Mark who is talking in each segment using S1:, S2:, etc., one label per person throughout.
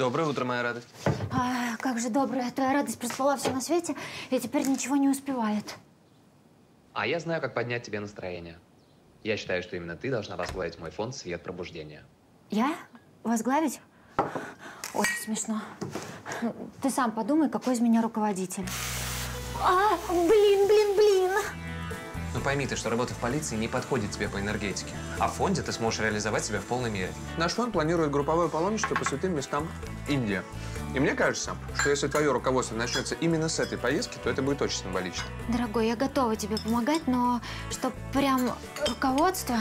S1: Доброе утро, моя радость.
S2: А, как же добрая твоя радость проспала все на свете и теперь ничего не успевает.
S1: А я знаю, как поднять тебе настроение. Я считаю, что именно ты должна возглавить мой фонд «Свет пробуждения».
S2: Я? Возглавить? Очень смешно. Ты сам подумай, какой из меня руководитель. А, блин, блин,
S1: Ну пойми ты, что работа в полиции не подходит тебе по энергетике. А в фонде ты сможешь реализовать себя в полной мере.
S3: Наш фонд планирует групповое паломничество по святым местам Индии. И мне кажется, что если твое руководство начнется именно с этой поездки, то это будет очень символично.
S2: Дорогой, я готова тебе помогать, но что прям руководство?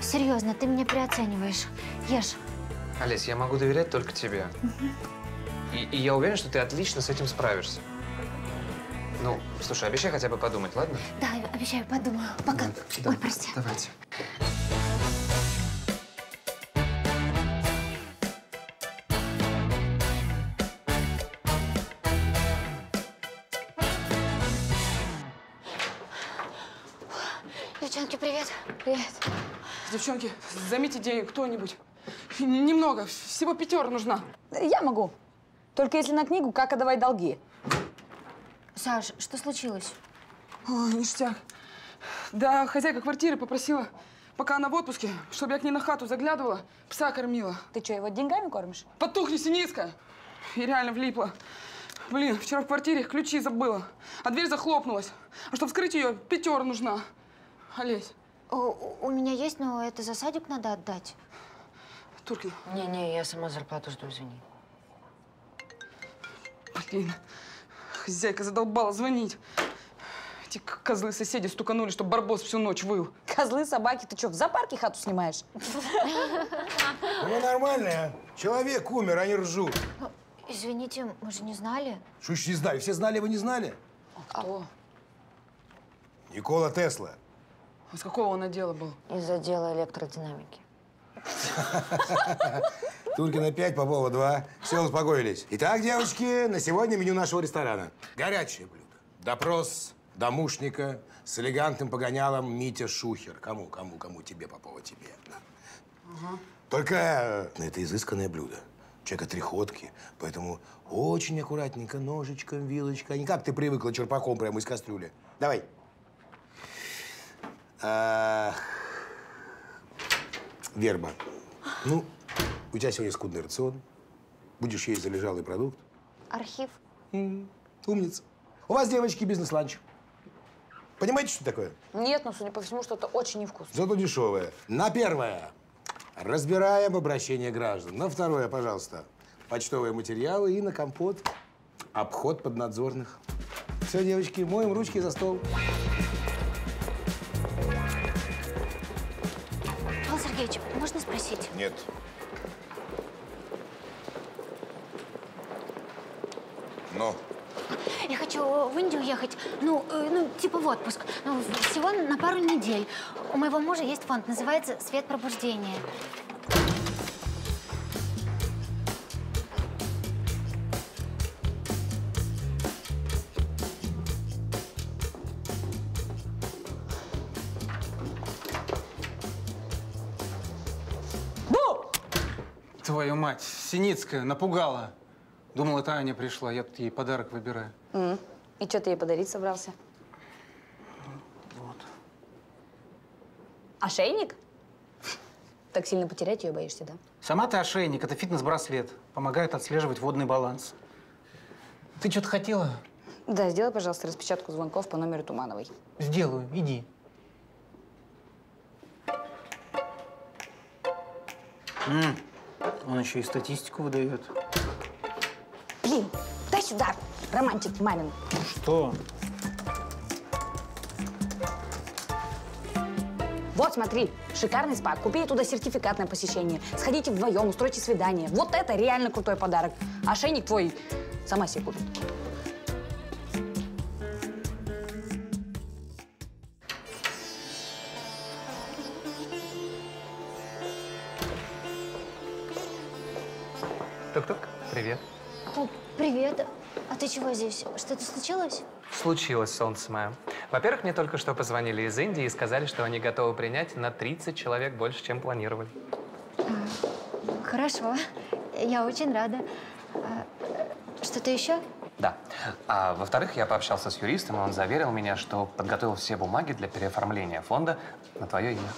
S2: Серьезно, ты меня переоцениваешь. Ешь.
S1: Олесь, я могу доверять только тебе. И, и я уверен, что ты отлично с этим справишься. Ну, слушай, обещай хотя бы подумать, ладно?
S2: Да, обещаю, подумаю. Пока.
S1: Да,
S2: Ой, прости.
S1: Давайте.
S2: Девчонки, привет. Привет.
S4: Девчонки, займите денег кто-нибудь. Немного, всего пятера нужна.
S5: Я могу. Только если на книгу «Как отдавать долги».
S2: Саш, что случилось?
S4: Ой, ништяк. Да, хозяйка квартиры попросила, пока она в отпуске, чтобы я к ней на хату заглядывала, пса кормила.
S5: Ты что, его деньгами кормишь?
S4: Потухни, Синицкая! И реально влипла. Блин, вчера в квартире ключи забыла, а дверь захлопнулась. А чтобы вскрыть ее, пятера нужна. Олесь,
S2: У, у- у меня есть, но это за садик надо отдать.
S4: Турки,
S6: Не-не, я сама зарплату жду, извини.
S4: блин, хозяйка задолбала звонить. Эти к- козлы-соседи стуканули, чтобы барбос всю ночь выл.
S5: Козлы, собаки, ты что, в зоопарке хату снимаешь?
S7: Ну, нормально. Человек умер, они ржут.
S2: Извините, мы же не знали.
S7: Что не знали? Все знали, вы не знали?
S4: Кто?
S7: Никола Тесла.
S4: А с какого он отдела был?
S6: Из отдела электродинамики.
S7: Туркина 5, Попова 2. Все, успокоились. Итак, девочки, на сегодня меню нашего ресторана. Горячее блюдо. Допрос домушника с элегантным погонялом Митя Шухер. Кому, кому, кому? Тебе, Попова, тебе. Да. Только э, это изысканное блюдо. Человека три ходки, поэтому очень аккуратненько, ножичком, вилочкой. Не как ты привыкла черпаком прямо из кастрюли. Давай. А, Верба, ну, у тебя сегодня скудный рацион. Будешь есть залежалый продукт.
S2: Архив.
S7: М, Умница. У вас, девочки, бизнес-ланч. Понимаете, что такое?
S5: Нет, но, судя по всему, что-то очень невкусное.
S7: Зато дешевое. На первое. Разбираем обращение граждан. На второе, пожалуйста, почтовые материалы. И на компот обход поднадзорных. Все, девочки, моем ручки за стол.
S2: Спросить?
S7: Нет. Но.
S2: Я хочу в Индию ехать, ну, э, ну, типа в отпуск. Ну, всего на пару недель. У моего мужа есть фонд, называется «Свет пробуждения».
S8: Твою мать, Синицкая напугала. Думал, это Аня пришла, я тут ей подарок выбираю.
S5: М. И что ты ей подарить собрался?
S8: Вот.
S5: Ошейник? Так сильно потерять ее боишься, да?
S8: Сама ты ошейник, это фитнес-браслет. Помогает отслеживать водный баланс. Ты что-то хотела?
S5: Да, сделай, пожалуйста, распечатку звонков по номеру Тумановой.
S8: Сделаю, иди. М, Он еще и статистику выдает.
S5: Блин, дай сюда, романтик мамин.
S8: Что?
S5: Вот, смотри, шикарный спа. Купи туда сертификат на посещение. Сходите вдвоем, устройте свидание. Вот это реально крутой подарок. Ошейник твой сама себе купит.
S1: Тук-тук, привет.
S2: О, привет. А ты чего здесь? Что-то случилось?
S1: Случилось, солнце мое. Во-первых, мне только что позвонили из Индии и сказали, что они готовы принять на 30 человек больше, чем планировали.
S2: Хорошо. Я очень рада. Что-то еще?
S1: Да. А во-вторых, я пообщался с юристом, и он заверил меня, что подготовил все бумаги для переоформления фонда на твое имя.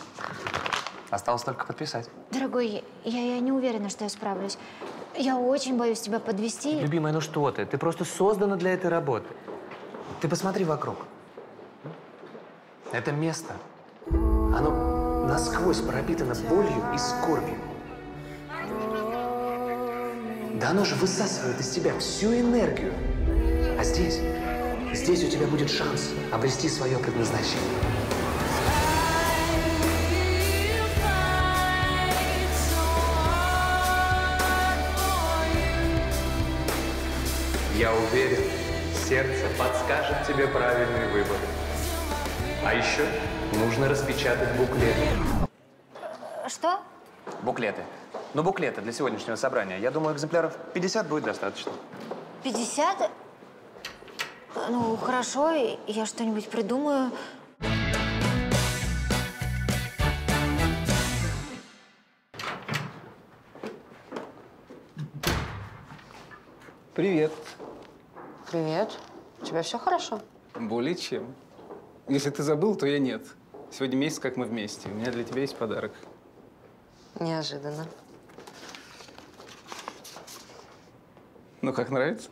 S1: Осталось только подписать.
S2: Дорогой, я, я не уверена, что я справлюсь. Я очень боюсь тебя подвести.
S1: Любимая, ну что ты? Ты просто создана для этой работы. Ты посмотри вокруг. Это место, оно насквозь пропитано болью и скорбью. Да оно же высасывает из тебя всю энергию. А здесь, здесь у тебя будет шанс обрести свое предназначение. Я уверен, сердце подскажет тебе правильный выбор. А еще нужно распечатать буклеты.
S2: Что?
S1: Буклеты. Ну, буклеты для сегодняшнего собрания. Я думаю, экземпляров 50 будет достаточно.
S2: 50? Ну, хорошо, я что-нибудь придумаю.
S8: Привет.
S6: Привет. У тебя все хорошо?
S8: Более чем. Если ты забыл, то я нет. Сегодня месяц, как мы вместе. У меня для тебя есть подарок.
S6: Неожиданно.
S8: Ну, как нравится?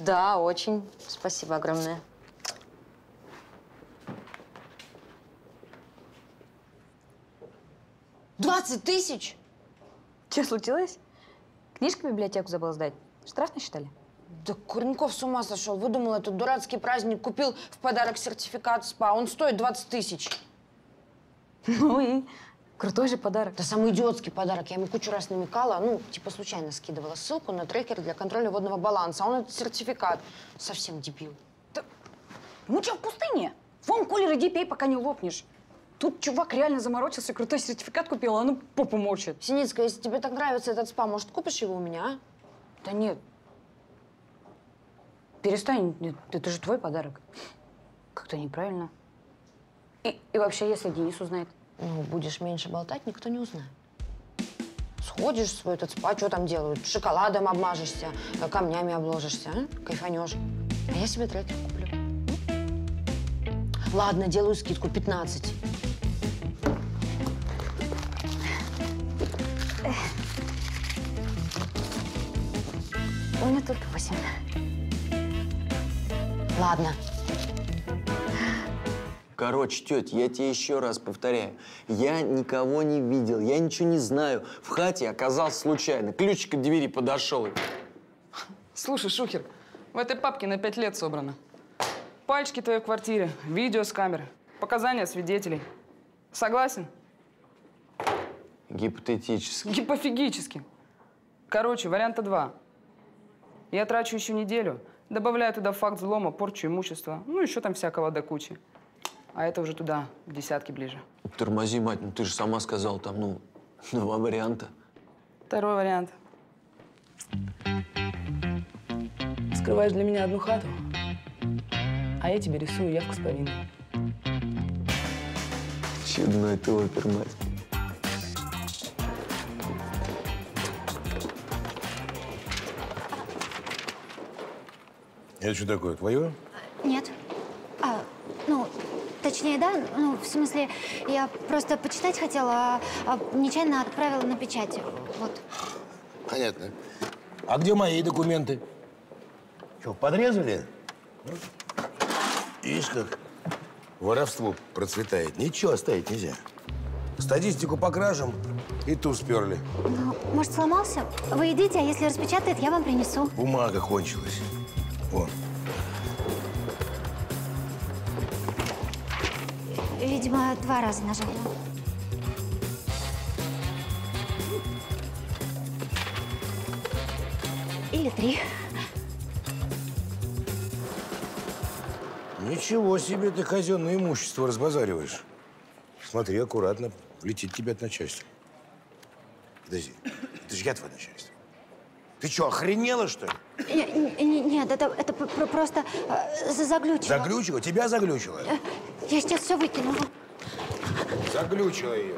S6: Да, очень. Спасибо огромное.
S5: Двадцать тысяч? Что случилось? Книжку в библиотеку забыл сдать? Штраф насчитали?
S9: Да Куренков с ума сошел. Выдумал этот дурацкий праздник, купил в подарок сертификат СПА. Он стоит 20 тысяч.
S5: Ну и крутой же подарок.
S9: Это самый идиотский подарок. Я ему кучу раз намекала, ну, типа случайно скидывала ссылку на трекер для контроля водного баланса. А он этот сертификат. Совсем дебил.
S5: Мы что, в пустыне? Вон, Коля, иди пей, пока не лопнешь. Тут чувак реально заморочился, крутой сертификат купил, а оно попу мочит.
S9: Синицкая, если тебе так нравится этот спа, может, купишь его у меня, а?
S5: Да нет. Перестань, это же твой подарок. Как-то неправильно. И, и вообще, если Денис узнает?
S9: Ну, будешь меньше болтать, никто не узнает. Сходишь в свой этот спа, что там делают? Шоколадом обмажешься, э, камнями обложишься, а? Кайфанешь. А я себе трекер куплю. Ладно, делаю скидку 15.
S5: У меня только восемь.
S9: Ладно.
S10: Короче, тетя, я тебе еще раз повторяю. Я никого не видел, я ничего не знаю. В хате оказался случайно. Ключик от двери подошел.
S4: Слушай, Шухер, в этой папке на пять лет собрано. Пальчики в твоей квартире, видео с камеры, показания свидетелей. Согласен?
S10: Гипотетически.
S4: Гипофигически. Короче, варианта два. Я трачу еще неделю, добавляю туда факт взлома, порчу имущества, ну еще там всякого до кучи. А это уже туда, к десятке ближе.
S10: Тормози, мать, ну ты же сама сказал, там, ну, два варианта.
S4: Второй вариант. Скрываешь для меня одну хату, а я тебе рисую явку с повинной.
S10: Чудной ты опер, мать.
S7: Это что такое, твое?
S2: Нет. А, ну, точнее, да. Ну, в смысле, я просто почитать хотела, а, а нечаянно отправила на печать. Вот.
S7: Понятно. А где мои документы? Что, подрезали? Ну, Видишь, как воровство процветает. Ничего оставить нельзя. Статистику по кражам и ту сперли.
S2: Ну, может, сломался? Вы идите, а если распечатает, я вам принесу.
S7: Бумага кончилась. Вон.
S2: Видимо, два раза нажала. Или три.
S7: Ничего себе ты казенное имущество разбазариваешь. Смотри, аккуратно. Летит тебе от начальства. Подожди, это же я твое начальство. Ты что, охренела, что ли?
S2: Нет, нет это, это просто э, заглючило.
S7: Заглючило? Тебя заглючило?
S2: Э, я сейчас все выкинула.
S7: Заглючила ее.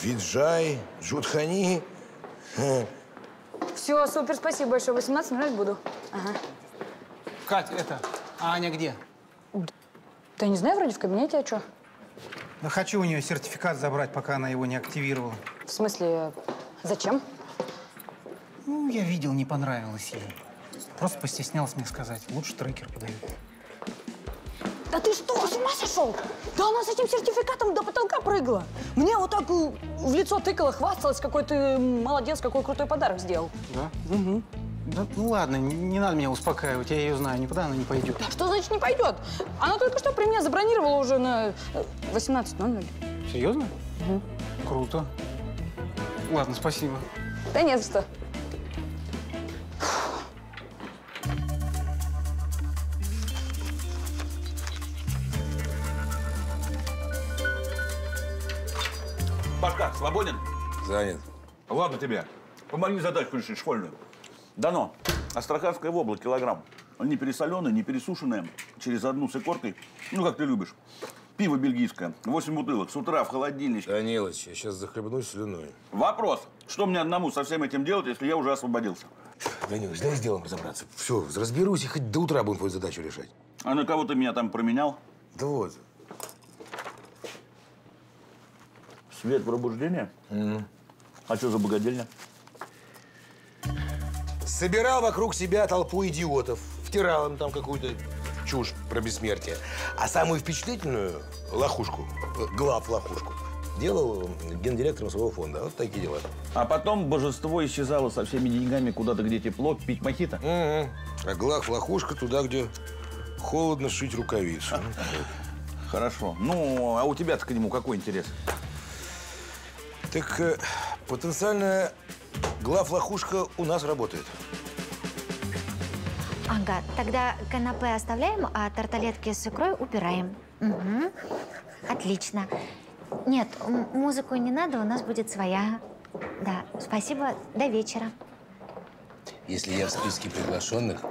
S7: Виджай, Джудхани.
S5: Все, супер, спасибо большое. 18.00 буду. Ага.
S8: Кать, это, а Аня где?
S5: Да не знаю, вроде в кабинете, а что?
S8: Да хочу у нее сертификат забрать, пока она его не активировала.
S5: В смысле, зачем?
S8: Ну, я видел, не понравилось ей. Просто постеснялась мне сказать. Лучше трекер подают.
S5: Да ты что, с ума сошел? Да она с этим сертификатом до потолка прыгала. Мне вот так в лицо тыкала, хвасталась, какой ты молодец, какой крутой подарок сделал.
S8: Да? Угу. Да, ну ладно, не, не надо меня успокаивать, я ее знаю, никуда она не пойдет.
S5: Что значит не пойдет? Она только что при мне забронировала уже на э, 18.00.
S8: Серьезно? Угу. Круто. Ладно, спасибо.
S5: Да нет, что.
S11: Пашка, свободен?
S7: Занят.
S11: Ладно тебе. Помоги задачку решить школьную. Дано. Астраханское вобло, килограмм. Не пересоленое, не пересушенное. Через одну с икоркой. Ну, как ты любишь. Пиво бельгийское. Восемь бутылок. С утра в холодильничке.
S7: Данилыч, я сейчас захлебнусь слюной.
S11: Вопрос. Что мне одному со всем этим делать, если я уже освободился?
S7: Данилыч, дай с делом разобраться. Все, разберусь и хоть до утра будем твою задачу решать.
S11: А на кого ты меня там променял?
S7: Да вот.
S11: Свет пробуждения? А что за богадельня?
S7: Собирал вокруг себя толпу идиотов, втирал им там какую-то чушь про бессмертие. А самую впечатлительную лохушку, э, глав лохушку, делал гендиректором своего фонда. Вот такие дела.
S11: А потом божество исчезало со всеми деньгами куда-то, где тепло, пить мохито?
S7: Угу. А глав лохушка туда, где холодно шить рукавицу.
S11: Хорошо. Ну, а у тебя-то к нему какой интерес?
S7: Так э, потенциально глав лохушка у нас работает.
S2: Ага, тогда канапе оставляем, а тарталетки с икрой убираем. Угу. Отлично. Нет, музыку не надо, у нас будет своя. Да, спасибо, до вечера.
S7: Если я в списке приглашенных,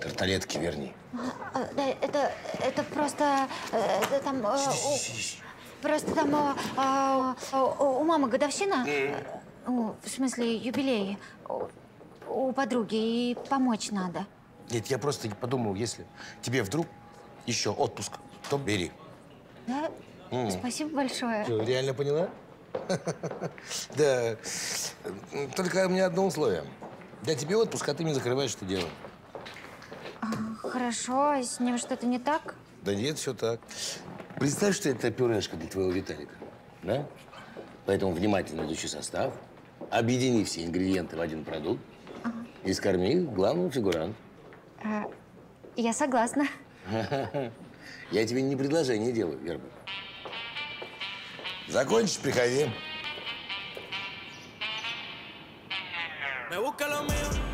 S7: тарталетки верни.
S2: А, да, это, это просто, э, это там, э, просто там э, у у мамы годовщина, О, в смысле юбилей у- у подруги, и помочь надо.
S7: Нет, я просто подумал, если тебе вдруг еще отпуск, то бери.
S2: Да?
S7: М.
S2: Спасибо большое.
S7: Что, реально поняла? Да. Только у меня одно условие. Дай тебе отпуск, а ты мне закрываешь это дело.
S2: Хорошо, а с ним что-то не так?
S7: Да нет, все так. Представь, что это пюрешка для твоего Виталика. Да? Поэтому внимательно изучи состав, объедини все ингредиенты в один продукт и скорми главного фигуранта.
S2: А, я согласна.
S7: Я тебе не предложение делаю, Верба. Закончишь, приходи.
S12: Me busca lo mío.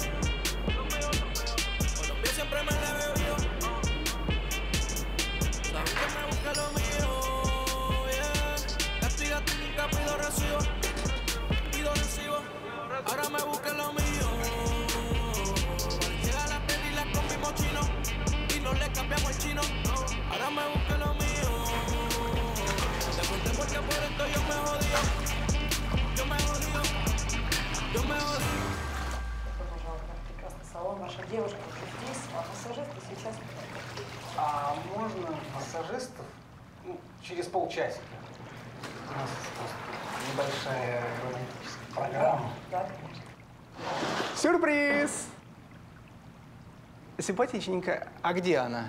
S8: Симпатичненько. А где она?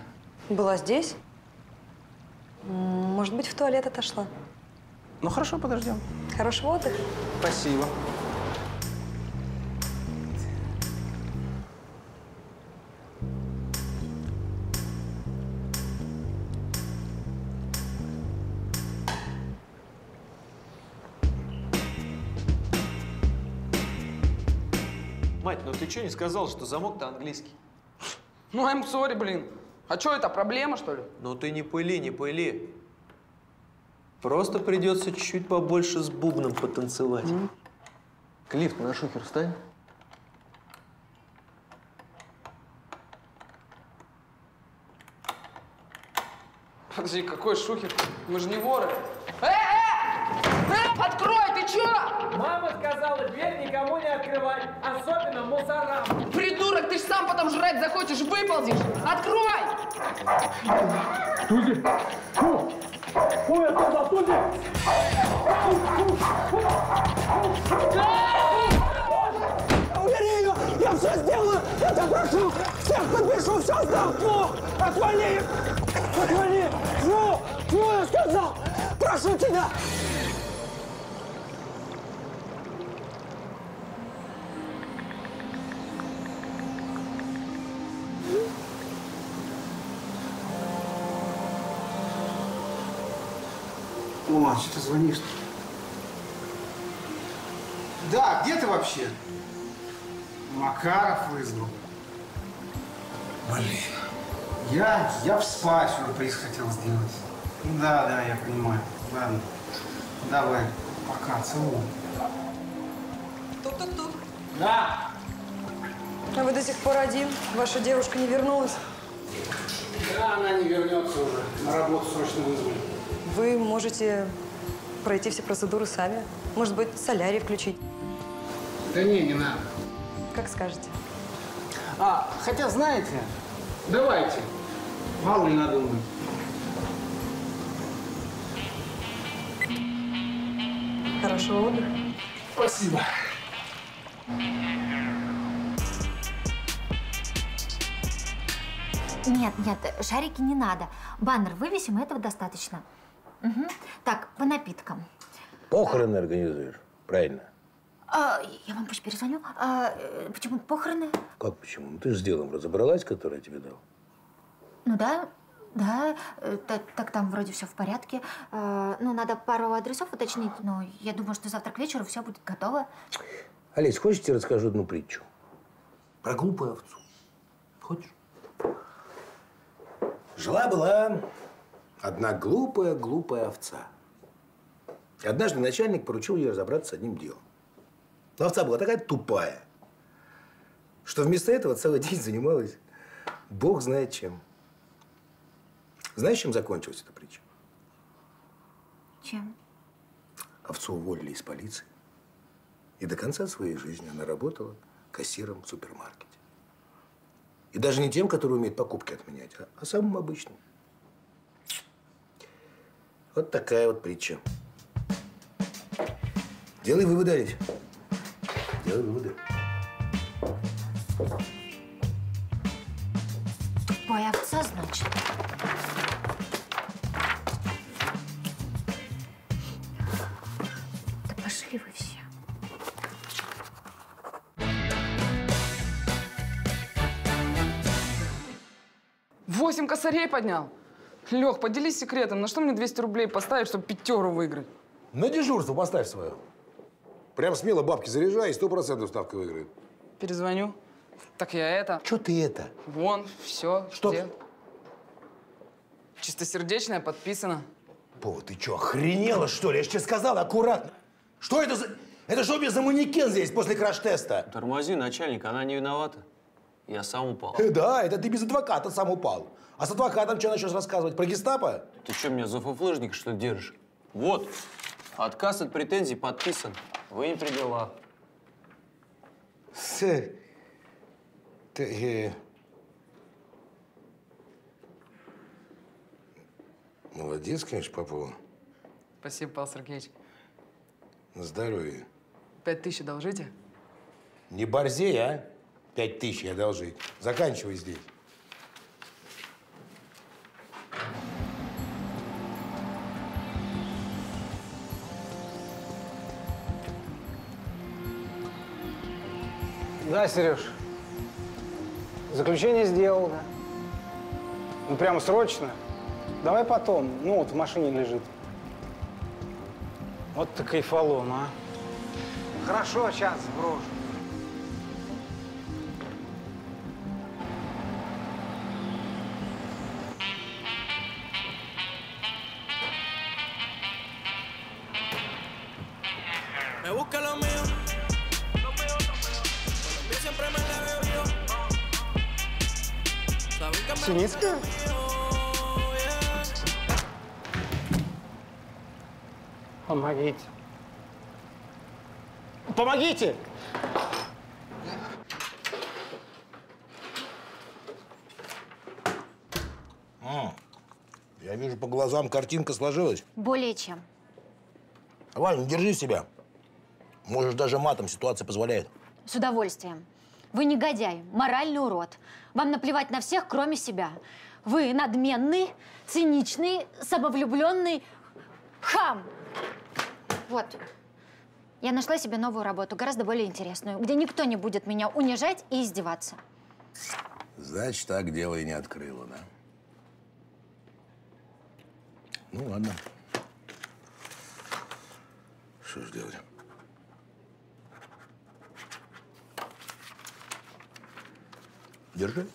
S13: Была здесь? Может быть, в туалет отошла?
S8: Ну хорошо, подождем.
S13: Хорошего отдыха.
S8: Спасибо.
S14: Мать, ну ты что не сказал, что замок-то английский?
S4: Ну, I'm sorry, блин. А что это, проблема, что ли?
S14: Ну ты не пыли, не пыли. Просто придется чуть-чуть побольше с бубном потанцевать. К лифту на шухер встань.
S4: Подожди, какой шухер? Мы же не воры. Э, открой, ты чё?
S15: закрывать, особенно мусорам.
S4: Придурок, ты ж сам потом жрать захочешь, выползешь! Открой!
S15: Тузи! Фу! Фу, я сказал, Тузи!
S16: Убери ее! Я все сделаю! Я тебя прошу! Всех подпишу! Все сдам! Фу! Отвали! Отвали! Фу! Фу, я сказал! Прошу тебя!
S8: Что ты звонишь-то? Да, где ты вообще? Макаров вызвал. Блин. Я, я в спа сюрприз хотел сделать. Да, да, я понимаю. Ладно. Давай. Пока, целую.
S13: Тук-тук-тук.
S8: Да.
S13: А вы до сих пор один? Ваша девушка не вернулась?
S8: Да, она не вернется уже. На работу срочно вызвали.
S13: Вы можете пройти все процедуры сами. Может быть, солярий включить.
S8: Да не, не надо.
S13: Как скажете.
S8: А, хотя, знаете, давайте. Мало ли надумать.
S13: Хорошего отдыха.
S8: Спасибо.
S2: Нет, нет, шарики не надо. Баннер вывесим, этого достаточно. Мгм. Так, по напиткам.
S7: Похороны организуешь, правильно?
S2: А, я вам позже перезвоню. А, э, почему похороны?
S7: Как почему? Ну, ты же с делом разобралась, которое я тебе дал.
S2: Ну да, да, э, та- так там вроде все в порядке. А, ну, надо пару адресов уточнить, но я думаю, что завтра к вечеру все будет готово.
S7: Олесь, хочешь, я тебе расскажу одну притчу? Про глупую овцу. Хочешь? Жила-была одна глупая-глупая овца. И однажды начальник поручил ей разобраться с одним делом. Но овца была такая тупая, что вместо этого целый день занималась бог знает чем. Знаешь, чем закончилась эта притча?
S2: Чем?
S7: Овцу уволили из полиции. И до конца своей жизни она работала кассиром в супермаркете. И даже не тем, который умеет покупки отменять, а, а самым обычным. Вот такая вот притча. Делай выводы, Олесь. Делай выводы.
S2: Тупая овца, значит. Да пошли вы все.
S4: Восемь косарей поднял. Лех, поделись секретом, на что мне 200 рублей поставить, чтобы пятеру выиграть?
S7: На дежурство поставь свое. Прям смело бабки заряжай, и сто процентов ставка выиграет.
S4: Перезвоню. Так я это.
S7: Что ты это?
S4: Вон, все.
S7: Что?
S4: где? Чистосердечное подписано.
S7: Пова, ты что, охренела, что ли? Я же тебе сказал, аккуратно. Что это за... Это что у меня за манекен здесь после краш-теста?
S10: Тормози, начальник, она не виновата. Я сам упал.
S7: Э, Да, это ты без адвоката сам упал. А с адвокатом что начнешь рассказывать? Про гестапо?
S10: Ты что, меня за фуфлыжник, что ли, держишь? Вот, отказ от претензий подписан. Вы не при делах.
S7: С... Ты... э, Молодец, конечно, Попова.
S4: Спасибо, Павел Сергеевич.
S7: На здоровье.
S4: Пять тысяч одолжите?
S7: Не борзей, а? Пять тысяч одолжить. Заканчивай здесь.
S8: Да, Сереж. Заключение сделал, да. Ну, прямо срочно. Давай потом. Ну, вот в машине лежит. Вот ты кайфолом, а. Хорошо, сейчас сброшу.
S12: Busca lo mío.
S8: Синицкая? Помогите. Помогите!
S7: О, я вижу, по глазам картинка сложилась.
S2: Более чем.
S7: Ваня, держи себя. Можешь даже матом, ситуация позволяет.
S2: С удовольствием. Вы негодяй, моральный урод. Вам наплевать на всех, кроме себя. Вы надменный, циничный, самовлюбленный хам. Вот. Я нашла себе новую работу, гораздо более интересную, где никто не будет меня унижать и издеваться.
S7: Значит, так дело и не открыло, да? Ну, ладно. Что ж делать? Держи.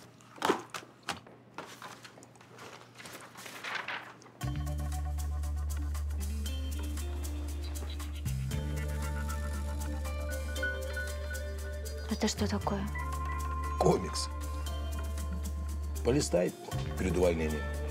S2: Это что такое?
S7: Комикс. Полистай перед увольнением.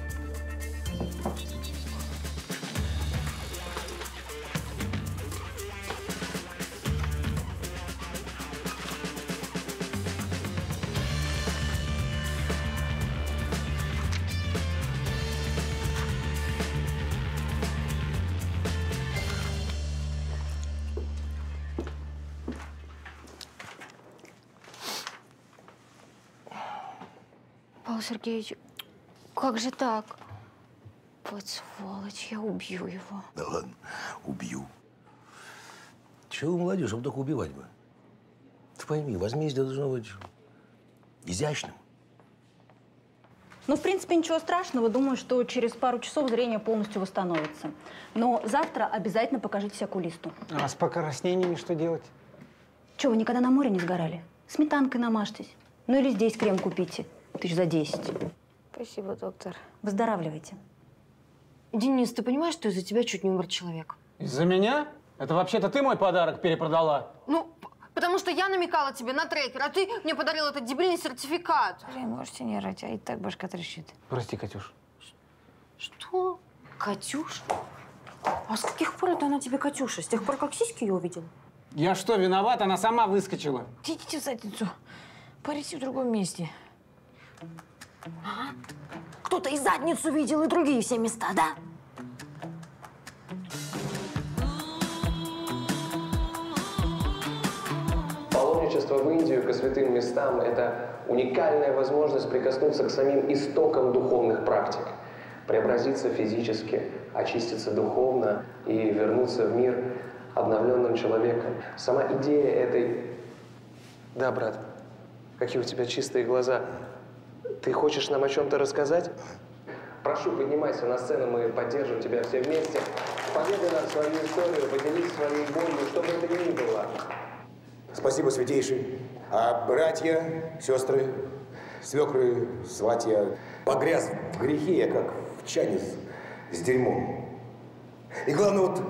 S2: Сергеевич, как же так? Вот сволочь, я убью его.
S7: Да ладно, убью. Чего вы молодежь, чтобы только убивать бы? Ты пойми, возмездие должно быть изящным.
S6: Ну, в принципе, ничего страшного. Думаю, что через пару часов зрение полностью восстановится. Но завтра обязательно покажитесь окулисту.
S17: А с покраснениями что делать?
S6: Че, вы никогда на море не сгорали? Сметанкой намажьтесь. Ну или здесь крем купите. Тысяч за 10.
S9: Спасибо, доктор.
S6: Выздоравливайте.
S9: Денис, ты понимаешь, что из-за тебя чуть не умер человек?
S8: Из-за меня? Это вообще-то ты мой подарок перепродала.
S9: Ну, потому что я намекала тебе на трекер, а ты мне подарил этот дебильный сертификат.
S18: Блин, можете не орать, а и так башка трещит.
S8: Прости, Катюш.
S9: Что?
S6: Катюш? А с каких пор это она тебе Катюша? С тех пор, как сиськи ее увидел?
S8: Я что, виноват? Она сама выскочила.
S18: Идите в задницу. Парите в другом месте.
S6: Кто-то и задницу видел, и другие все места, да?
S19: Паломничество в Индию ко святым местам – это уникальная возможность прикоснуться к самим истокам духовных практик, преобразиться физически, очиститься духовно и вернуться в мир обновленным человеком. Сама идея этой… Да, брат, какие у тебя чистые глаза. Ты хочешь нам о чем-то рассказать? Прошу, поднимайся на сцену, мы поддержим тебя все вместе. Поведай нам свою историю, поделись своей болью, что бы это ни было.
S7: Спасибо, святейший. А братья, сестры, свекры, сватья, погряз в грехе, я как в чане с, с дерьмом. И главное, вот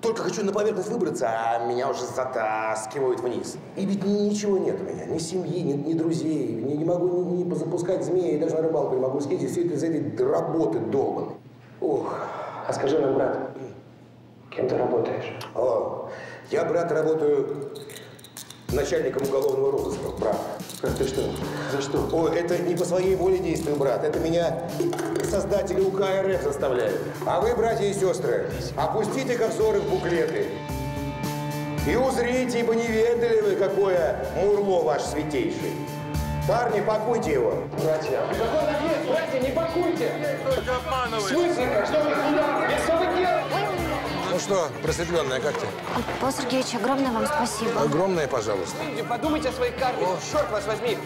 S7: только хочу на поверхность выбраться, а меня уже затаскивают вниз. И ведь ни- ничего нет у меня, ни семьи, ни, ни друзей, не, не могу ни, ни запускать змеи, даже на рыбалку не могу съездить, все это из-за этой работы долбанной. Ух.
S19: А скажи нам, брат, кем ты работаешь?
S7: О, я, брат, работаю начальником уголовного розыска, брат.
S19: Как ты что? За что?
S7: О, это не по своей воле действую, брат. Это меня создатели УК РФ заставляют. А вы, братья и сестры, опустите-ка взоры в буклеты. И узрите, ибо не ведали вы, какое мурло ваш святейший. Парни, пакуйте его.
S19: Братья.
S4: Какой наезд, братья, не пакуйте! В смысле? Что вы куда? Что,
S7: просветленная, как ты?
S2: Павел Сергеевич, огромное вам спасибо.
S7: Огромное, пожалуйста.
S4: Подумайте о своих кармах. Черт вас возьми!